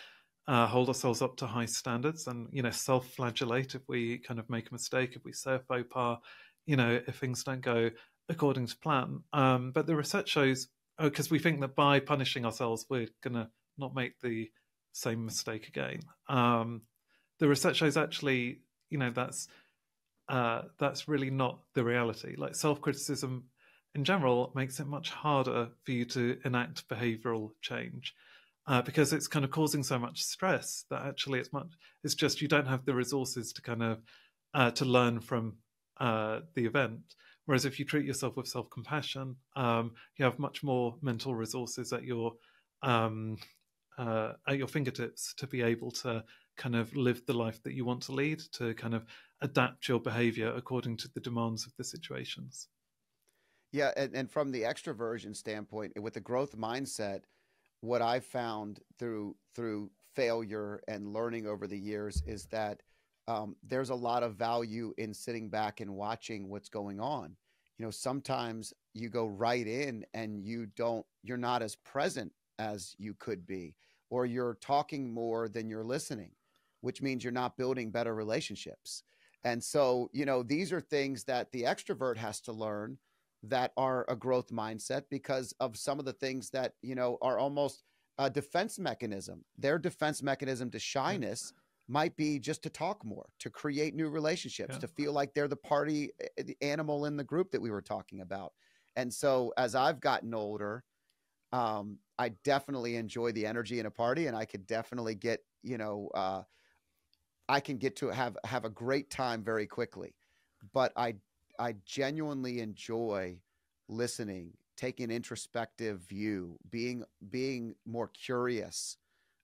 uh, hold ourselves up to high standards and you know self-flagellate if we kind of make a mistake if we say a faux pas you know if things don't go according to plan. Um, but the research shows because oh, we think that by punishing ourselves we're going to not make the same mistake again. Um, the research shows actually you know that's uh, that's really not the reality. Like self-criticism in general makes it much harder for you to enact behavioral change uh, because it's kind of causing so much stress that actually it's much it's just you don't have the resources to kind of uh, to learn from uh, the event. Whereas if you treat yourself with self-compassion um, you have much more mental resources at your um, uh, at your fingertips to be able to kind of live the life that you want to lead to kind of adapt your behavior according to the demands of the situations. Yeah and, and from the extroversion standpoint with the growth mindset what I've found through through failure and learning over the years is that um, there's a lot of value in sitting back and watching what's going on. You know, sometimes you go right in and you don't, you're not as present as you could be, or you're talking more than you're listening, which means you're not building better relationships. And so, you know, these are things that the extrovert has to learn that are a growth mindset because of some of the things that you know are almost a defense mechanism. Their defense mechanism to shyness might be just to talk more to create new relationships yeah. to feel like they're the party eh, the animal in the group that we were talking about. And so as i've gotten older um, i definitely enjoy the energy in a party and i could definitely get you know uh, i can get to have have a great time very quickly. But i I genuinely enjoy listening, taking introspective view, being being more curious,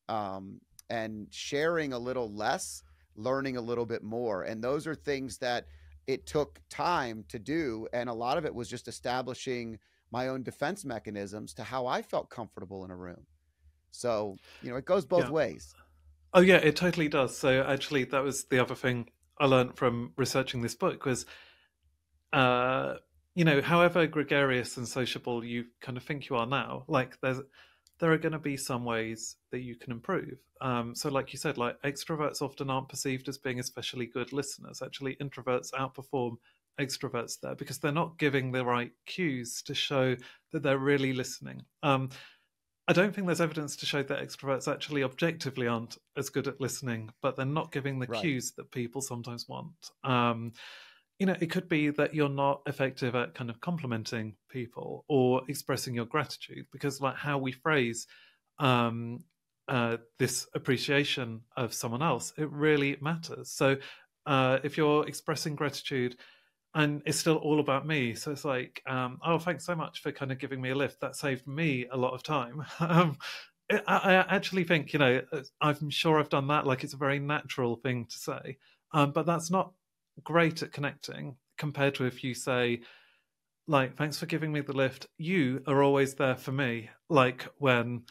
um, and sharing a little less, learning a little bit more. And those are things that it took time to do, and a lot of it was just establishing my own defense mechanisms to how I felt comfortable in a room. So you know, it goes both yeah. ways. Oh yeah, it totally does. So actually, that was the other thing I learned from researching this book was uh, you know, however gregarious and sociable you kind of think you are now, like there's there are going to be some ways that you can improve. Um, so, like you said, like extroverts often aren't perceived as being especially good listeners. Actually, introverts outperform extroverts there because they're not giving the right cues to show that they're really listening. Um, I don't think there's evidence to show that extroverts actually objectively aren't as good at listening, but they're not giving the right. cues that people sometimes want. Um, you know, it could be that you're not effective at kind of complimenting people or expressing your gratitude because, like, how we phrase um, uh, this appreciation of someone else, it really matters. So, uh, if you're expressing gratitude and it's still all about me, so it's like, um, oh, thanks so much for kind of giving me a lift. That saved me a lot of time. um, I, I, actually think, you know, uh, I'm sure I've done that. Like, it's a very natural thing to say. Um, but that's not great at connecting compared to if you say, like, thanks for giving me the lift. You are always there for me. Like when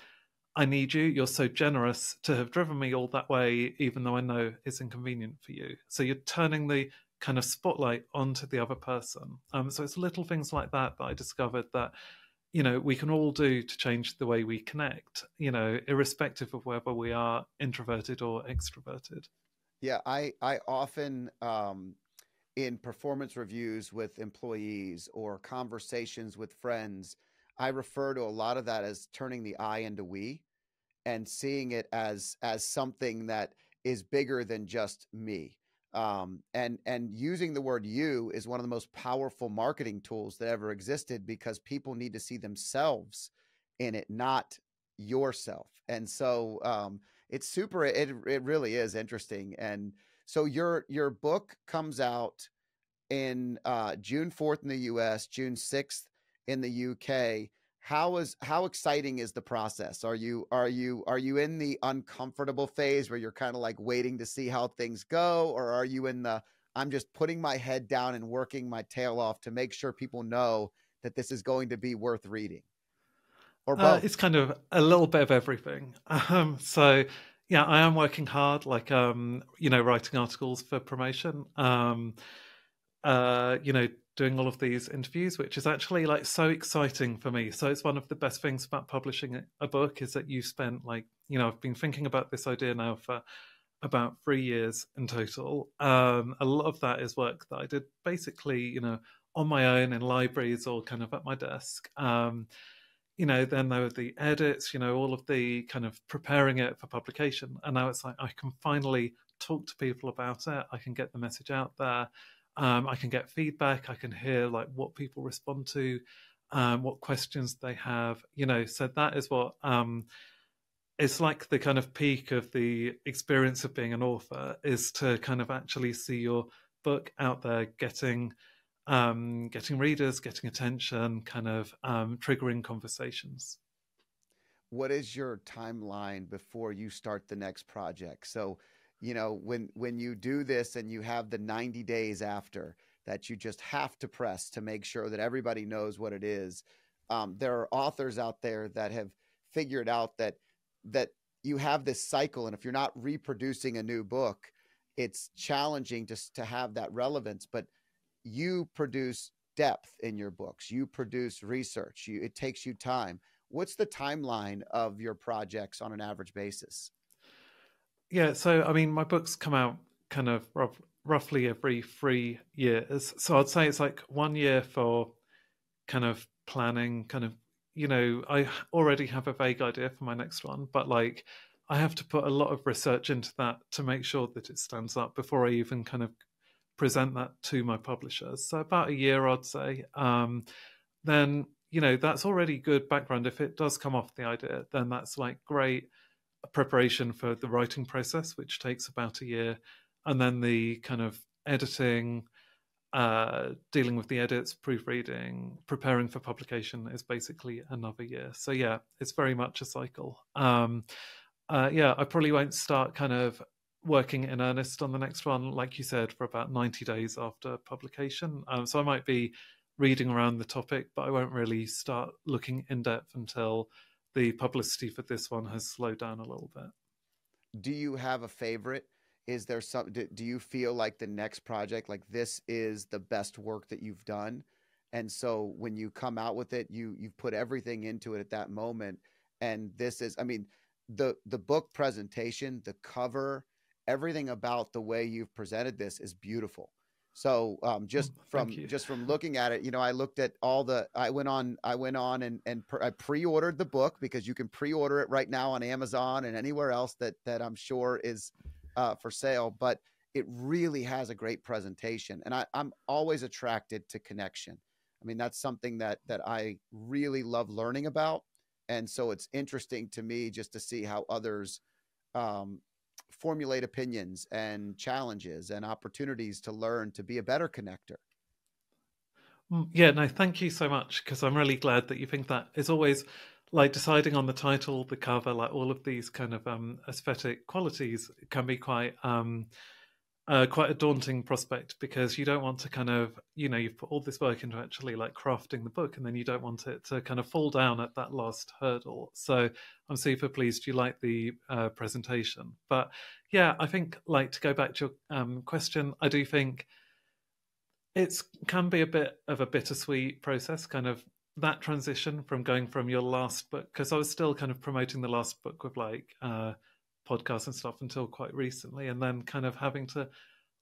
I need you, you're so generous to have driven me all that way, even though I know it's inconvenient for you. So you're turning the kind of spotlight onto the other person. Um, so it's little things like that that I discovered that you know we can all do to change the way we connect. You know, irrespective of whether we are introverted or extroverted. Yeah, I I often um, in performance reviews with employees or conversations with friends, I refer to a lot of that as turning the I into we, and seeing it as as something that is bigger than just me. Um, and and using the word you is one of the most powerful marketing tools that ever existed because people need to see themselves in it, not yourself. And so um, it's super it it really is interesting and so your your book comes out in uh, June 4th in the US, June 6th in the UK. How is how exciting is the process? Are you are you are you in the uncomfortable phase where you're kind of like waiting to see how things go or are you in the I'm just putting my head down and working my tail off to make sure people know that this is going to be worth reading? Or both? Uh, it's kind of a little bit of everything. Um, so yeah, I am working hard, like um, you know, writing articles for promotion. Um, uh, you know, doing all of these interviews, which is actually like so exciting for me. So it's one of the best things about publishing a book is that you spent like, you know, I've been thinking about this idea now for about three years in total. Um, a lot of that is work that I did basically, you know, on my own in libraries or kind of at my desk. Um, you know, then there were the edits, you know, all of the kind of preparing it for publication. And now it's like I can finally talk to people about it. I can get the message out there. Um, I can get feedback. I can hear like what people respond to, um, what questions they have. You know, so that is what um, it's like the kind of peak of the experience of being an author is to kind of actually see your book out there getting um, getting readers, getting attention, kind of um, triggering conversations. What is your timeline before you start the next project? So, you know, when when you do this and you have the 90 days after that you just have to press to make sure that everybody knows what it is. Um, there are authors out there that have figured out that that you have this cycle and if you're not reproducing a new book it's challenging to, to have that relevance but you produce depth in your books you produce research you, it takes you time. What's the timeline of your projects on an average basis? Yeah so i mean my books come out kind of rough, roughly every three years. So i'd say it's like one year for kind of planning kind of you know, I already have a vague idea for my next one, but like I have to put a lot of research into that to make sure that it stands up before I even kind of present that to my publishers. So about a year, I'd say. Um, then you know that's already good background. If it does come off the idea, then that's like great preparation for the writing process, which takes about a year, and then the kind of editing, uh, dealing with the edits, proofreading, preparing for publication is basically another year. So yeah, it's very much a cycle. Um, uh, yeah, I probably won't start kind of working in earnest on the next one, like you said, for about 90 days after publication. Um, so I might be reading around the topic, but I won't really start looking in depth until the publicity for this one has slowed down a little bit. Do you have a favorite? is there some do, do you feel like the next project like this is the best work that you've done and so when you come out with it you you've put everything into it at that moment and this is i mean the the book presentation the cover everything about the way you've presented this is beautiful so um, just oh, from just from looking at it, you know, I looked at all the. I went on. I went on and and I pre-ordered the book because you can pre-order it right now on Amazon and anywhere else that that I'm sure is uh, for sale, but it really has a great presentation. And I, I'm always attracted to connection. I mean, that's something that that I really love learning about, and so it's interesting to me just to see how others um, formulate opinions and challenges and opportunities to learn to be a better connector. Mm, yeah, no, thank you so much because I'm really glad that you think that is always like deciding on the title, the cover, like all of these kind of um, aesthetic qualities can be quite um, uh, quite a daunting prospect because you don't want to kind of you know you've put all this work into actually like crafting the book and then you don't want it to kind of fall down at that last hurdle. So I'm super pleased you like the uh, presentation, but yeah, I think like to go back to your um, question, I do think it can be a bit of a bittersweet process, kind of that transition from going from your last book because I was still kind of promoting the last book with like uh, podcasts and stuff until quite recently, and then kind of having to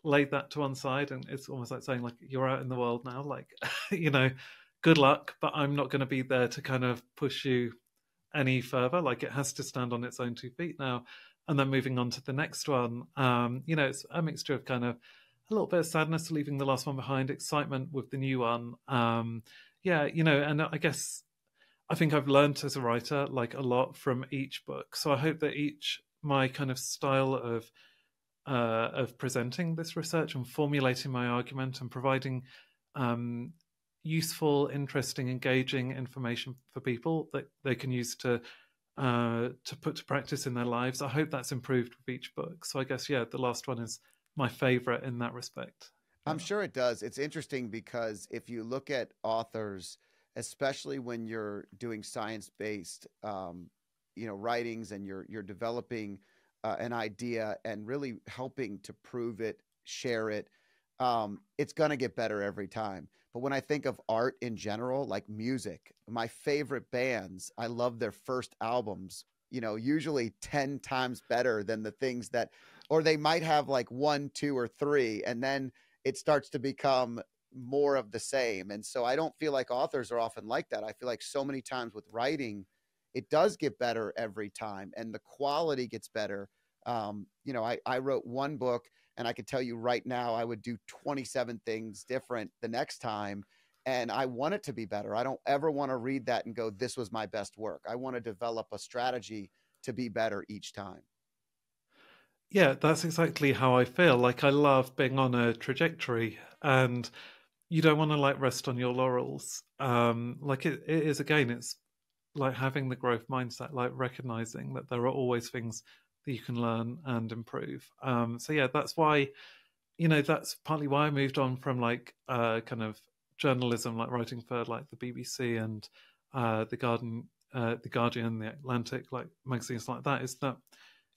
lay that to one side, and it's almost like saying like you're out in the world now, like you know, good luck, but I'm not going to be there to kind of push you any further. Like it has to stand on its own two feet now, and then moving on to the next one. Um, you know, it's a mixture of kind of a little bit of sadness leaving the last one behind, excitement with the new one. Um, yeah, you know, and I guess I think I've learned as a writer like a lot from each book. So I hope that each my kind of style of uh, of presenting this research and formulating my argument and providing um, useful, interesting, engaging information for people that they can use to uh, to put to practice in their lives. I hope that's improved with each book. So I guess yeah, the last one is my favorite in that respect. I'm sure it does. It's interesting because if you look at authors, especially when you're doing science based, um, you know, writings and you're you're developing uh, an idea and really helping to prove it, share it, um, it's to get better every time. But when I think of art in general, like music, my favorite bands, I love their first albums. You know, usually ten times better than the things that, or they might have like one, two, or three, and then it starts to become more of the same. And so I don't feel like authors are often like that. I feel like so many times with writing, it does get better every time and the quality gets better. Um, you know, I, I wrote one book and I can tell you right now, I would do 27 things different the next time. And I want it to be better. I don't ever want to read that and go, this was my best work. I want to develop a strategy to be better each time. Yeah, that's exactly how I feel. Like I love being on a trajectory and you don't want to like rest on your laurels. Um like it, it is again, it's like having the growth mindset, like recognizing that there are always things that you can learn and improve. Um so yeah, that's why you know, that's partly why I moved on from like uh kind of journalism, like writing for like the BBC and uh the Garden uh the Guardian, the Atlantic, like magazines like that, is that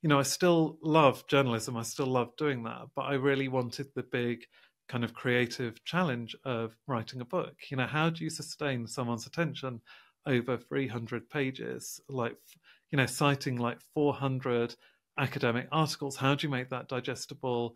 you know, I still love journalism. I still love doing that, but I really wanted the big kind of creative challenge of writing a book. You know, how do you sustain someone's attention over 300 pages, like, you know, citing like 400 academic articles? How do you make that digestible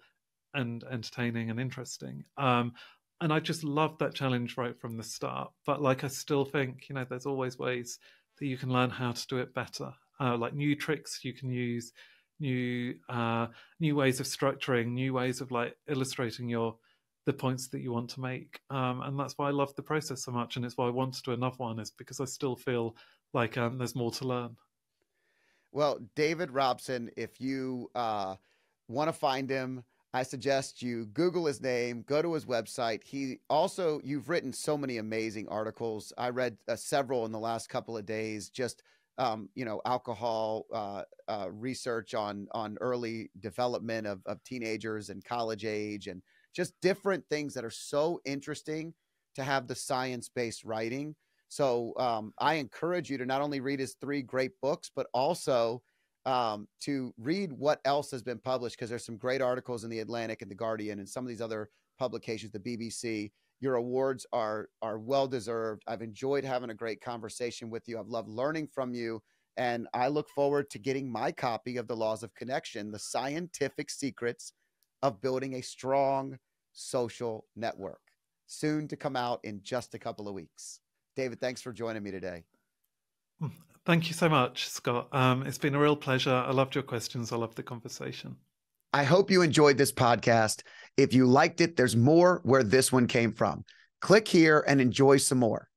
and entertaining and interesting? Um, and I just loved that challenge right from the start. But like, I still think, you know, there's always ways that you can learn how to do it better. Uh, like new tricks you can use new uh, new ways of structuring, new ways of like illustrating your the points that you want to make. Um, and that's why I love the process so much, and it's why I want to do another one. Is because I still feel like um, there's more to learn. Well, David Robson, if you uh, want to find him, I suggest you Google his name, go to his website. He also, you've written so many amazing articles. I read uh, several in the last couple of days, just um, you know, alcohol uh, uh, research on on early development of, of teenagers and college age, and just different things that are so interesting to have the science based writing. So um, I encourage you to not only read his three great books, but also um, to read what else has been published because there's some great articles in the Atlantic and the Guardian and some of these other publications, the BBC, your awards are are well deserved. I've enjoyed having a great conversation with you. I've loved learning from you. And I look forward to getting my copy of The Laws of Connection, the scientific secrets of building a strong social network, soon to come out in just a couple of weeks. David, thanks for joining me today. Thank you so much, Scott. Um, it's been a real pleasure. I loved your questions. I loved the conversation. I hope you enjoyed this podcast. If you liked it, there's more where this one came from. Click here and enjoy some more.